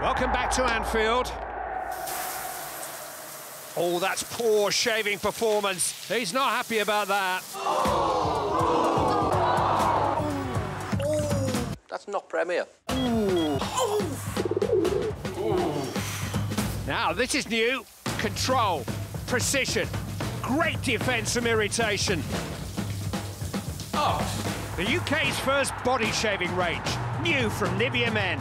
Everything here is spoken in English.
Welcome back to Anfield. Oh, that's poor shaving performance. He's not happy about that. That's not Premier. Now, this is new. Control, precision, great defence from irritation. Oh. The UK's first body shaving range, new from Nivea Men.